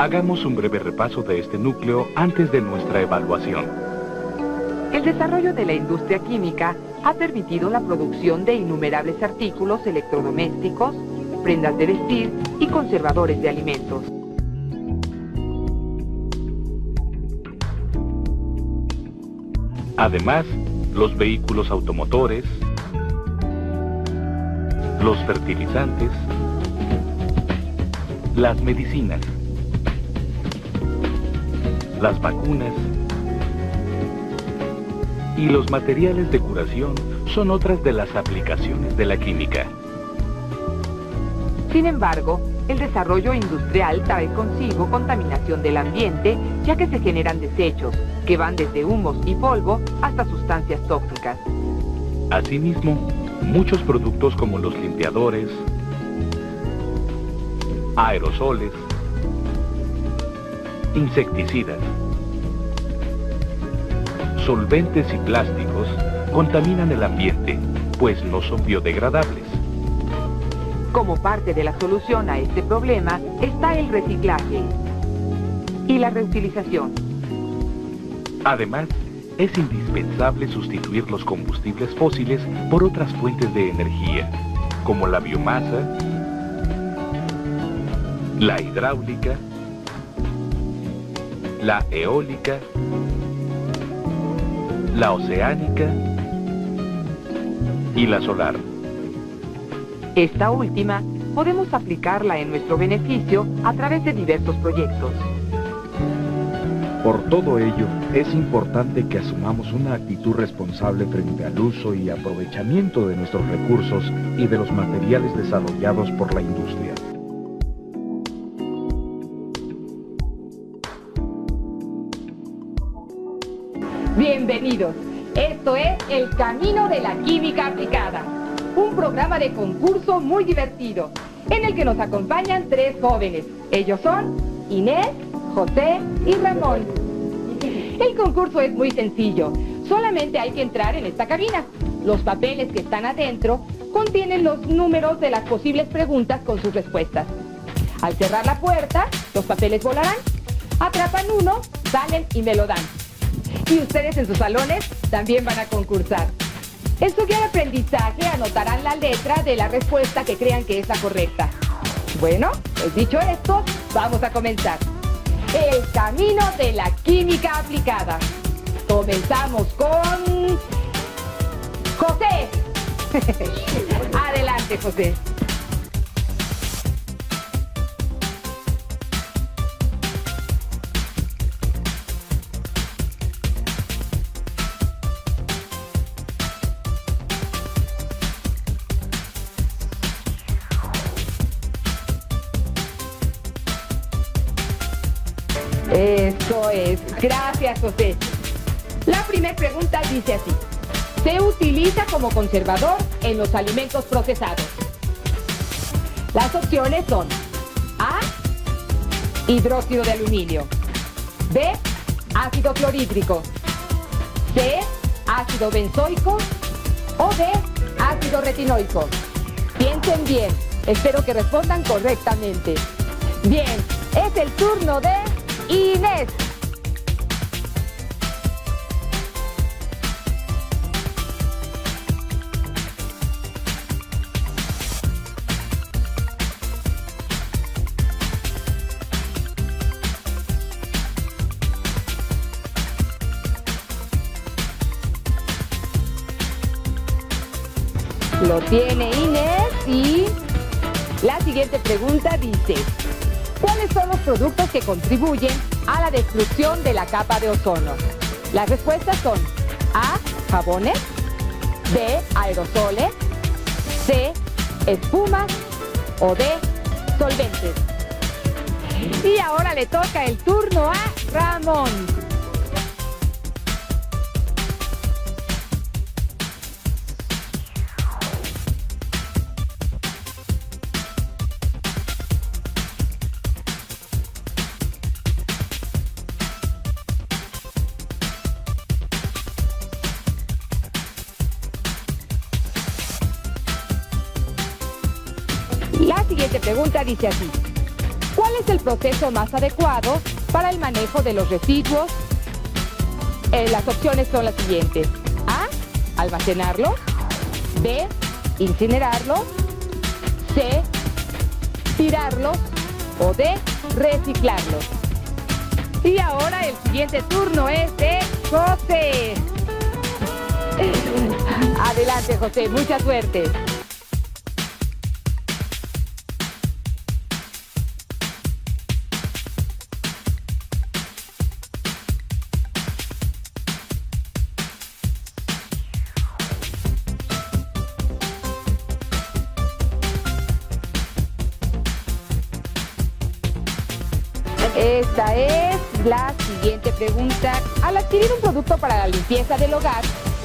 Hagamos un breve repaso de este núcleo antes de nuestra evaluación. El desarrollo de la industria química ha permitido la producción de innumerables artículos electrodomésticos, prendas de vestir y conservadores de alimentos. Además, los vehículos automotores, los fertilizantes, las medicinas, las vacunas y los materiales de curación son otras de las aplicaciones de la química. Sin embargo, el desarrollo industrial trae consigo contaminación del ambiente, ya que se generan desechos, que van desde humos y polvo hasta sustancias tóxicas. Asimismo, muchos productos como los limpiadores, aerosoles, insecticidas, solventes y plásticos contaminan el ambiente, pues no son biodegradables. Como parte de la solución a este problema está el reciclaje y la reutilización. Además, es indispensable sustituir los combustibles fósiles por otras fuentes de energía, como la biomasa, la hidráulica, la eólica, la oceánica y la solar. Esta última podemos aplicarla en nuestro beneficio a través de diversos proyectos. Por todo ello, es importante que asumamos una actitud responsable frente al uso y aprovechamiento de nuestros recursos y de los materiales desarrollados por la industria. Esto es El Camino de la Química Aplicada, un programa de concurso muy divertido, en el que nos acompañan tres jóvenes. Ellos son Inés, José y Ramón. El concurso es muy sencillo, solamente hay que entrar en esta cabina. Los papeles que están adentro contienen los números de las posibles preguntas con sus respuestas. Al cerrar la puerta, los papeles volarán, atrapan uno, salen y me lo dan. Y ustedes en sus salones también van a concursar. En su guía de aprendizaje anotarán la letra de la respuesta que crean que es la correcta. Bueno, pues dicho esto, vamos a comenzar. El camino de la química aplicada. Comenzamos con... José. Adelante, José. Eso es. Gracias, José. La primera pregunta dice así. Se utiliza como conservador en los alimentos procesados. Las opciones son A. Hidróxido de aluminio. B. Ácido clorhídrico. C. Ácido benzoico. O D. Ácido retinoico. Piensen bien. Espero que respondan correctamente. Bien, es el turno de Inés. Lo tiene Inés y la siguiente pregunta dice, ¿cuáles son los productos que contribuyen a la destrucción de la capa de ozono? Las respuestas son A, jabones, B, aerosoles, C, espumas o D, solventes. Y ahora le toca el turno a Ramón. Siguiente pregunta dice así. ¿Cuál es el proceso más adecuado para el manejo de los residuos? Eh, las opciones son las siguientes. A. Almacenarlos. B. Incinerarlos. C. Tirarlos. O D. Reciclarlos. Y ahora el siguiente turno es de José. Adelante, José. Mucha suerte. Esta es la siguiente pregunta. Al adquirir un producto para la limpieza del hogar,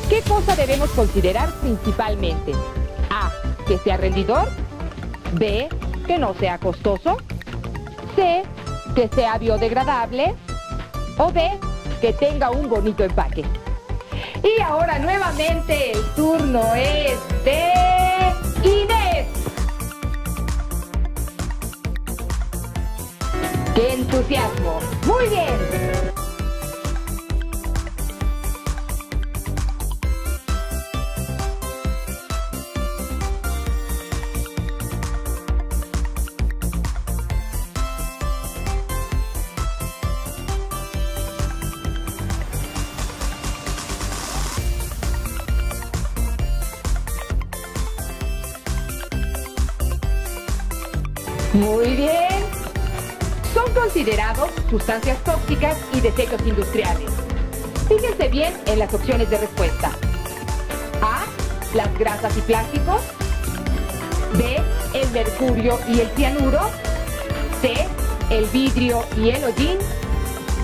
¿qué cosa debemos considerar principalmente? A. Que sea rendidor. B. Que no sea costoso. C. Que sea biodegradable. O D. Que tenga un bonito empaque. Y ahora nuevamente el turno es de ¡Qué entusiasmo! ¡Muy bien! Muy bien. Son considerados sustancias tóxicas y desechos industriales. Fíjense bien en las opciones de respuesta. A. Las grasas y plásticos. B. El mercurio y el cianuro. C. El vidrio y el hollín.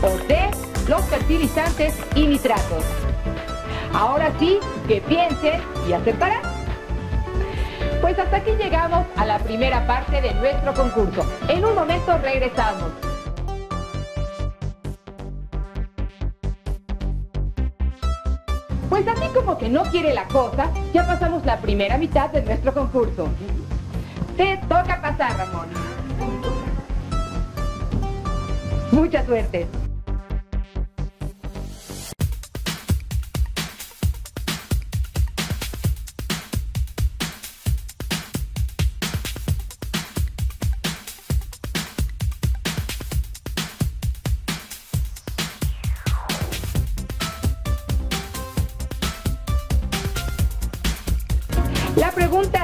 O D. Los fertilizantes y nitratos. Ahora sí, que piensen y acertarán. Pues hasta aquí llegamos a la primera parte de nuestro concurso. En un momento regresamos. Pues así como que no quiere la cosa, ya pasamos la primera mitad de nuestro concurso. Te toca pasar, Ramón. Mucha suerte.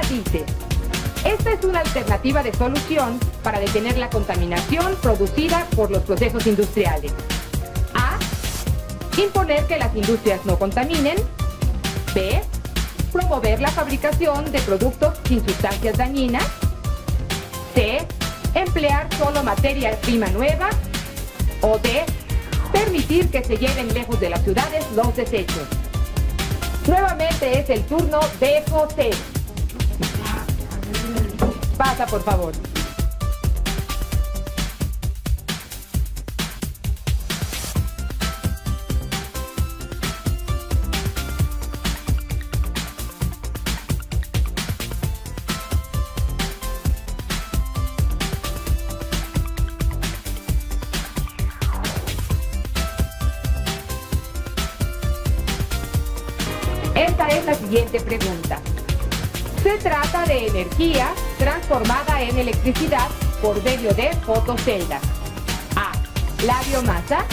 Dice, esta es una alternativa de solución para detener la contaminación producida por los procesos industriales. A. Imponer que las industrias no contaminen. B. Promover la fabricación de productos sin sustancias dañinas. C. Emplear solo materia prima nueva. O D. Permitir que se lleven lejos de las ciudades los desechos. Nuevamente es el turno de José. Pasa, por favor. Esta es la siguiente pregunta. Se trata de energía transformada en electricidad por medio de fotoceldas. A. La biomasa.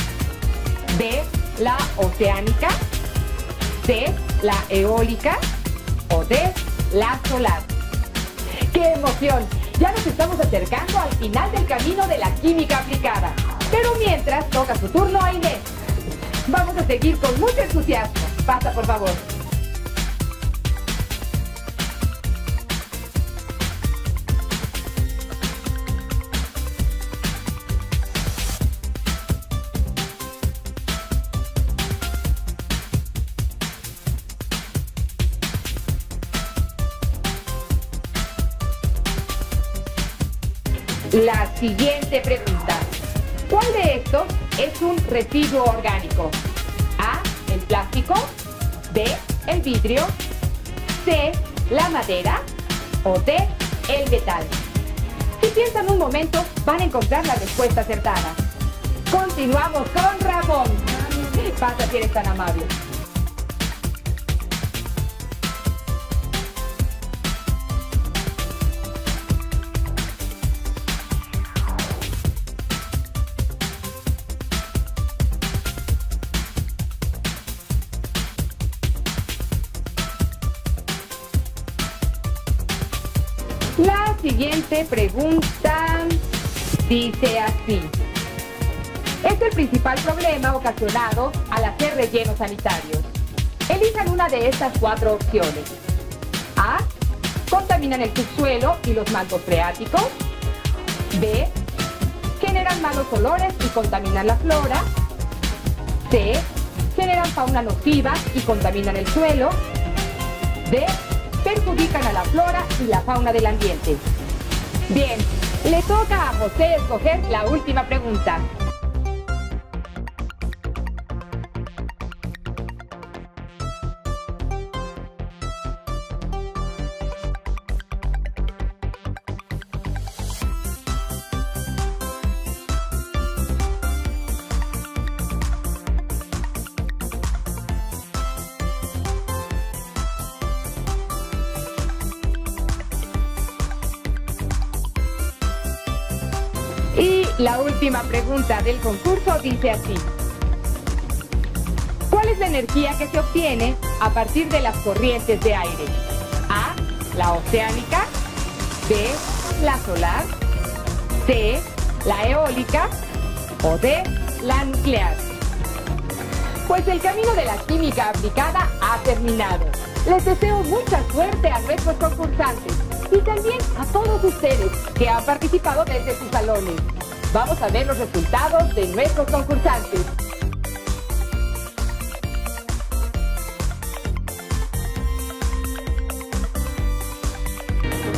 B. La oceánica. C. La eólica. O D. La solar. ¡Qué emoción! Ya nos estamos acercando al final del camino de la química aplicada. Pero mientras toca su turno a Inés. Vamos a seguir con mucho entusiasmo. Pasa, por favor. La siguiente pregunta. ¿Cuál de estos es un residuo orgánico? A. El plástico. B. El vidrio. C. La madera. O D. El metal. Si piensan un momento, van a encontrar la respuesta acertada. Continuamos con Ramón. Pasa si eres tan amable. Siguiente pregunta dice así. Es el principal problema ocasionado al hacer rellenos sanitarios. Elijan una de estas cuatro opciones. A. Contaminan el subsuelo y los mantos freáticos. B. Generan malos olores y contaminan la flora. C. Generan fauna nociva y contaminan el suelo. D perjudican a la flora y la fauna del ambiente. Bien, le toca a José escoger la última pregunta. La última pregunta del concurso dice así. ¿Cuál es la energía que se obtiene a partir de las corrientes de aire? A. La oceánica. B. La solar. C. La eólica. O D. La nuclear. Pues el camino de la química aplicada ha terminado. Les deseo mucha suerte a nuestros concursantes y también a todos ustedes que han participado desde sus salones. Vamos a ver los resultados de nuestros concursantes.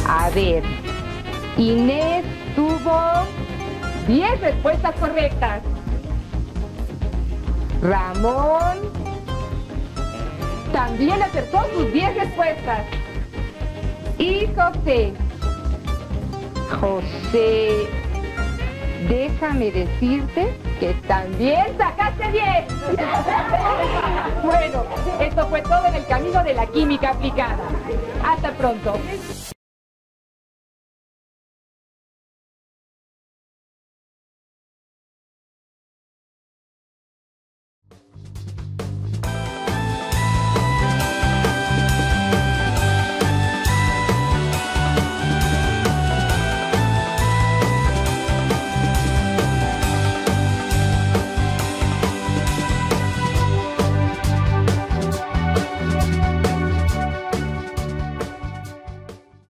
A ver, Inés tuvo 10 respuestas correctas. Ramón también acertó sus 10 respuestas. Y José. José, déjame decirte que también sacaste 10. bueno, esto fue todo en el camino de la química aplicada. Hasta pronto.